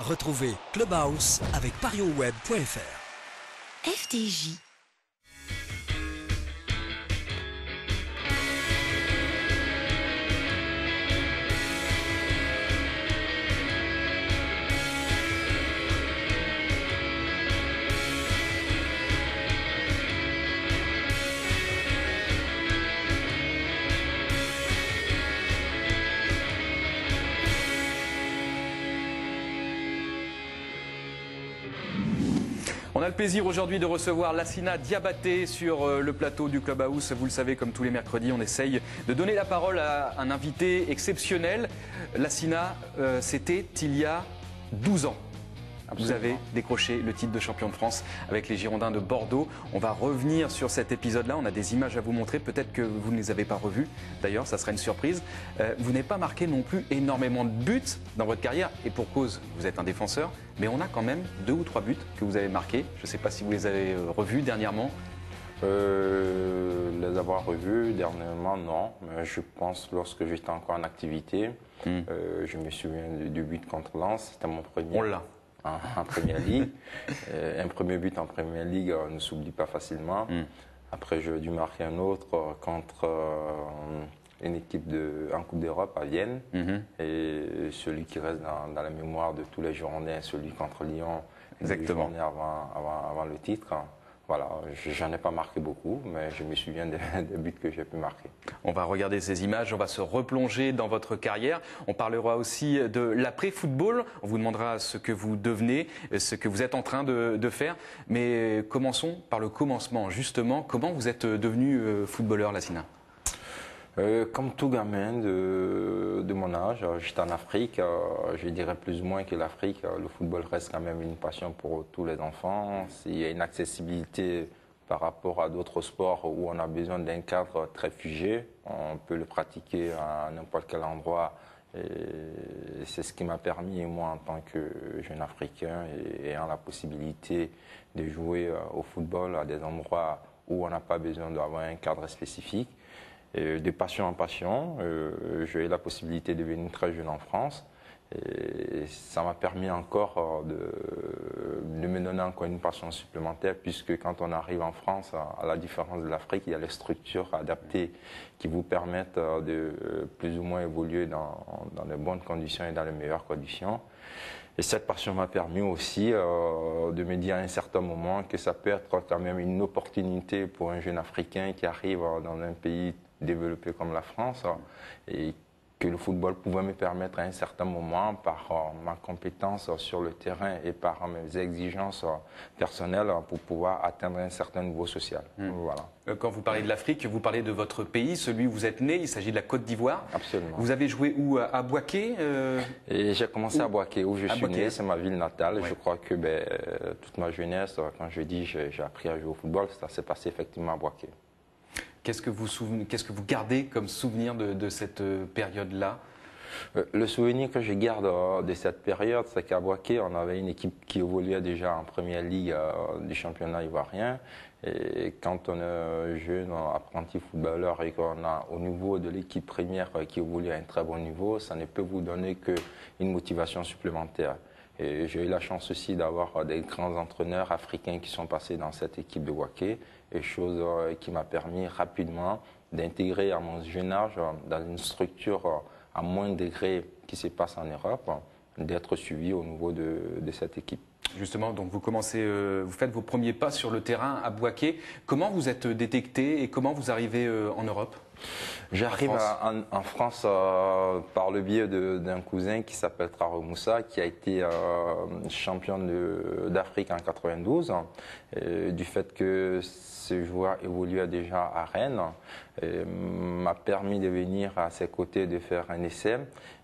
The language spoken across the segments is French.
Retrouvez Clubhouse avec parionsweb.fr. FTJ. On a le plaisir aujourd'hui de recevoir Lassina Diabaté sur euh, le plateau du Clubhouse. Vous le savez, comme tous les mercredis, on essaye de donner la parole à un invité exceptionnel. Lassina, euh, c'était il y a 12 ans. Vous avez décroché le titre de champion de France avec les Girondins de Bordeaux. On va revenir sur cet épisode-là. On a des images à vous montrer. Peut-être que vous ne les avez pas revues. D'ailleurs, ça sera une surprise. Euh, vous n'avez pas marqué non plus énormément de buts dans votre carrière. Et pour cause, vous êtes un défenseur. Mais on a quand même deux ou trois buts que vous avez marqués. Je ne sais pas si vous les avez euh, revus dernièrement. Euh, les avoir revus dernièrement, non. Mais je pense lorsque j'étais encore en activité, Hmm. euh, je me souviens du, du but contre Lens. C'était mon premier On l'a. En, en Première Ligue. Euh, un premier but en Première Ligue ne s'oublie pas facilement. Mm. Après, j'ai dû marquer un autre euh, contre euh, une équipe de, en Coupe d'Europe à Vienne. Mhm. Et celui qui reste dans, dans la mémoire de tous les Girondins, celui contre Lyon, Exactement. les journées avant, avant, avant le titre. Voilà, je- j'en ai pas marqué beaucoup, mais je me souviens des, des buts que j'ai pu marquer. On va regarder ces images, on va se replonger dans votre carrière. On parlera aussi de l'après-football. On vous demandera ce que vous devenez, ce que vous êtes en train de, de faire. Mais commençons par le commencement, justement. Comment vous êtes devenu euh, footballeur, Lassina? Euh, comme tout gamin de, mon âge, euh, j'étais en Afrique. euh, je dirais plus ou moins que l'Afrique, le football reste quand même une passion pour tous les enfants. Il y a une accessibilité par rapport à d'autres sports où on a besoin d'un cadre très figé. On peut le pratiquer à n'importe quel endroit. C'est ce qui m'a permis, moi, en tant que jeune Africain, et ayant la possibilité de jouer au football à des endroits où on n'a pas besoin d'avoir un cadre spécifique. Et de passion en passion, euh, j'ai eu la possibilité de venir très jeune en France. Et ça m'a permis encore euh, de, de me donner encore une passion supplémentaire, puisque quand on arrive en France, à la différence de l'Afrique, il y a les structures adaptées qui vous permettent euh, de euh, plus ou moins évoluer dans, dans de bonnes conditions et dans les meilleures conditions. Et cette passion m'a permis aussi de me dire à un certain moment que ça peut être quand même une opportunité pour un jeune Africain qui arrive dans un pays développé comme la France euh, et que le football pouvait me permettre à un certain moment, par euh, ma compétence euh, sur le terrain et par mes exigences personnelles, pour pouvoir atteindre un certain niveau social. Voilà, Euh, Quand vous parlez de l'Afrique, vous parlez de votre pays, celui où vous êtes né. Il s'agit de la Côte d'Ivoire. absolument. Vous avez joué où À Boaké euh, Et j'ai commencé Où? À Boaké, où je À suis Boaké. né, c'est ma ville natale. Ouais. Je crois que ben, toute ma jeunesse, quand je dis j'ai appris à jouer au football, ça s'est passé effectivement à Boaké. Qu'est-ce que vous gardez comme souvenir de, de cette euh, période-là? Euh, Le souvenir que je garde euh, de cette période, c'est qu'à Boaké, on avait une équipe qui évoluait déjà en première ligue du championnat ivoirien. Et quand on est jeune, apprenti footballeur et qu'on a au niveau de l'équipe première qui évolue à un très bon niveau, ça ne peut vous donner qu'une motivation supplémentaire. J'ai eu la chance aussi d'avoir des grands entraîneurs africains qui sont passés dans cette équipe de Waké, et chose euh, qui m'a permis rapidement d'intégrer à mon jeune âge euh, dans une structure euh, à moins degré qui se passe en Europe, d'être suivi au niveau de, de cette équipe. Justement, donc vous commencez, vous faites vos premiers pas sur le terrain à Boaké. Comment vous êtes détecté et comment vous arrivez en Europe? J'arrive En France. à- en, en France euh, par le biais d'un cousin qui s'appelle Traro Moussa, qui a été euh, champion d'Afrique en 92. Et du fait que ce joueur évoluait déjà à Rennes, m'a permis de venir à ses côtés de faire un essai.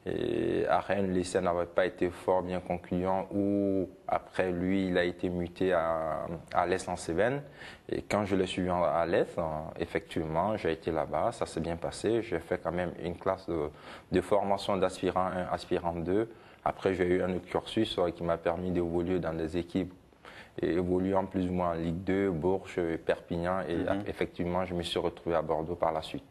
Et à Rennes, l'essai n'avait pas été fort bien concluant, où après lui, il a été muté à, à l'Est en Cévennes. Et quand je l'ai suivi à l'Est, euh, effectivement, j'ai été là-bas, ça s'est bien passé. J'ai fait quand même une classe de, de formation d'aspirant 1, aspirant 2. Après, j'ai eu un autre cursus qui m'a permis d'évoluer dans des équipes et évoluant plus ou moins en Ligue 2, Bourges, Perpignan. Et effectivement, je me suis retrouvé à Bordeaux par la suite.